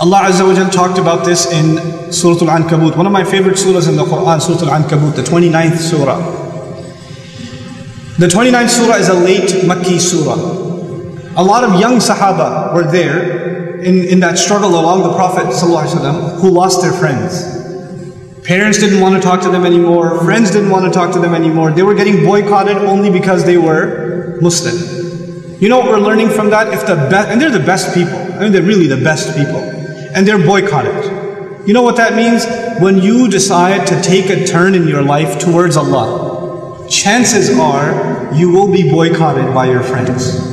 Allah Azza wa Jal talked about this in Surah Al-Ankabut. One of my favorite surahs in the Quran, Surah Al-Ankabut, the 29th surah. The 29th surah is a late Makki surah. A lot of young Sahaba were there in, in that struggle along the Prophet ﷺ who lost their friends. Parents didn't want to talk to them anymore, friends didn't want to talk to them anymore. They were getting boycotted only because they were Muslim. You know what we're learning from that? If the best, and they're the best people. I mean, they're really the best people, and they're boycotted. You know what that means? When you decide to take a turn in your life towards Allah, chances are you will be boycotted by your friends.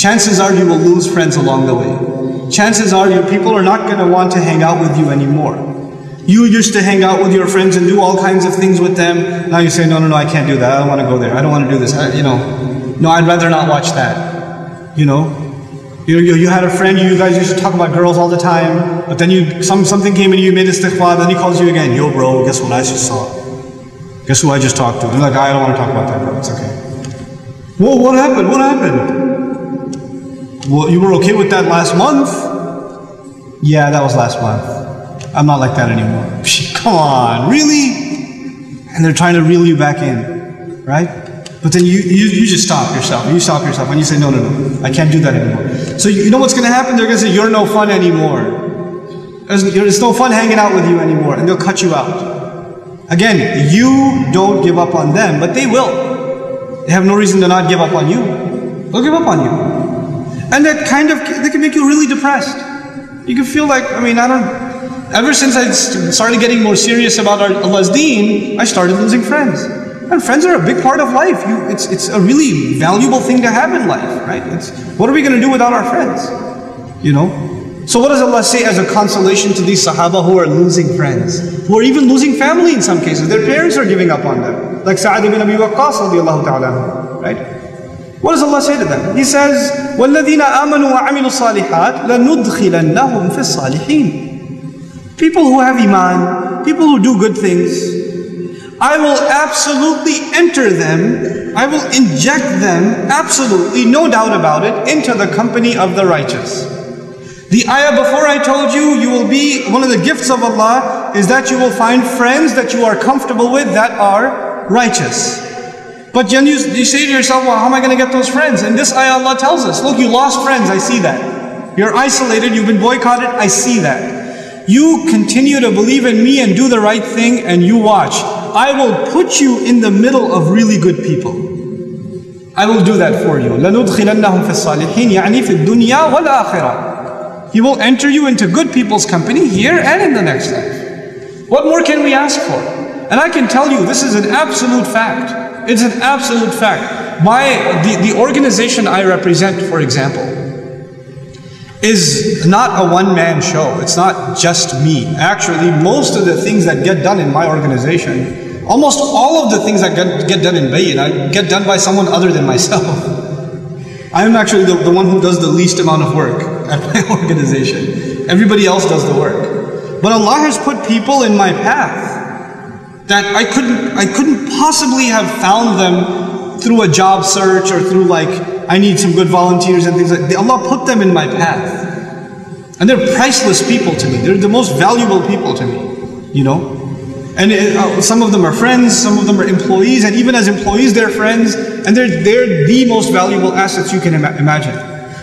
Chances are you will lose friends along the way. Chances are your people are not going to want to hang out with you anymore. You used to hang out with your friends and do all kinds of things with them. Now you say, no, no, no, I can't do that. I don't want to go there. I don't want to do this. I, you know, no, I'd rather not watch that. You know, you, you, you had a friend, you guys used to talk about girls all the time, but then you some something came and you made istighfar, then he calls you again. Yo, bro, guess what I just saw? Guess who I just talked to? And like, I don't want to talk about that, bro. It's okay. Whoa, what happened? What happened? Well, you were okay with that last month? Yeah, that was last month. I'm not like that anymore. Come on, really? And they're trying to reel you back in, right? But then you, you, you just stop yourself. You stop yourself when you say, no, no, no, I can't do that anymore. So you know what's going to happen? They're going to say, you're no fun anymore. There's no fun hanging out with you anymore. And they'll cut you out. Again, you don't give up on them, but they will. They have no reason to not give up on you. They'll give up on you. And that kind of, they can make you really depressed. You can feel like, I mean, I don't, ever since I started getting more serious about Allah's deen, I started losing friends. And friends are a big part of life. You, it's, it's a really valuable thing to have in life, right? It's, what are we going to do without our friends? You know? So what does Allah say as a consolation to these Sahaba who are losing friends? Who are even losing family in some cases. Their parents are giving up on them. Like Sa'ad ibn Abi Waqqas radiallahu ta'ala, right? What does Allah say to them? He says, وَالَّذِينَ آمَنُوا وَعَمِلُوا الصَّالِحَاتِ لَنُدْخِلَنَّهُمْ فِي الصَّالِحِينَ People who have iman, people who do good things, I will absolutely enter them, I will inject them, absolutely, no doubt about it, into the company of the righteous. The ayah before I told you, you will be, one of the gifts of Allah is that you will find friends that you are comfortable with that are righteous. But then you, you say to yourself, well, how am I going to get those friends? And this ayah Allah tells us, look, you lost friends, I see that. You're isolated, you've been boycotted, I see that. You continue to believe in me and do the right thing and you watch. I will put you in the middle of really good people. I will do that for you. لَنُدْخِلَنَّهُمْ فِي الصَّالِحِينَ يعني في الدنيا والآخرة. He will enter you into good people's company here and in the next life. What more can we ask for? And I can tell you, this is an absolute fact. It's an absolute fact. My, the, the organization I represent, for example, is not a one man show. It's not just me. Actually, most of the things that get done in my organization, almost all of the things that get, get done in Bayyinah, get done by someone other than myself. I'm actually the, the one who does the least amount of work at my organization. Everybody else does the work. But Allah has put people in my path that I couldn't, I couldn't possibly have found them through a job search or through like I need some good volunteers and things like that. Allah put them in my path. And they're priceless people to me. They're the most valuable people to me, you know? And it, uh, some of them are friends, some of them are employees, and even as employees, they're friends, and they're, they're the most valuable assets you can ima- imagine.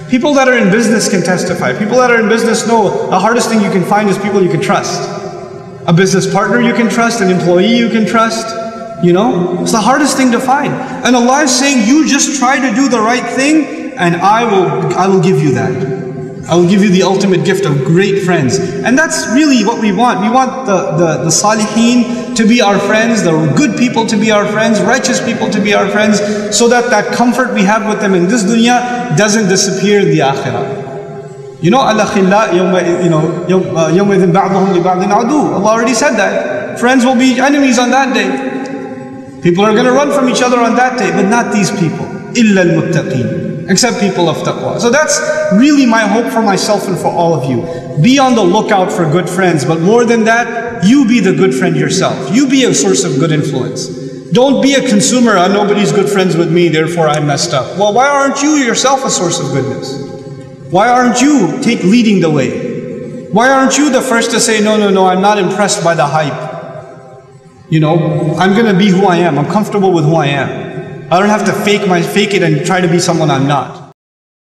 People that are in business can testify. People that are in business know the hardest thing you can find is people you can trust. A business partner you can trust, an employee you can trust, you know, it's the hardest thing to find. And Allah is saying, you just try to do the right thing, and I will, I will give you that. I will give you the ultimate gift of great friends. And that's really what we want. We want the, the, the salihin to be our friends, the good people to be our friends, righteous people to be our friends, so that that comfort we have with them in this dunya doesn't disappear in the akhirah. You know, al-akhilla, you know, يَوْمَئِذٍ بَعْضُهُمْ لِبَعْضٍ عَدُوٌ Allah already said that. Friends will be enemies on that day. People are going to run from each other on that day, but not these people. إِلَّا الْمُتَّقِينَ except people of taqwa. So that's really my hope for myself and for all of you. Be on the lookout for good friends, but more than that, you be the good friend yourself. You be a source of good influence. Don't be a consumer, oh, nobody's good friends with me, therefore I messed up. Well, why aren't you yourself a source of goodness? Why aren't you take leading the way? Why aren't you the first to say, no, no, no, I'm not impressed by the hype? You know, I'm going to be who I am. I'm comfortable with who I am. I don't have to fake my fake it and try to be someone I'm not.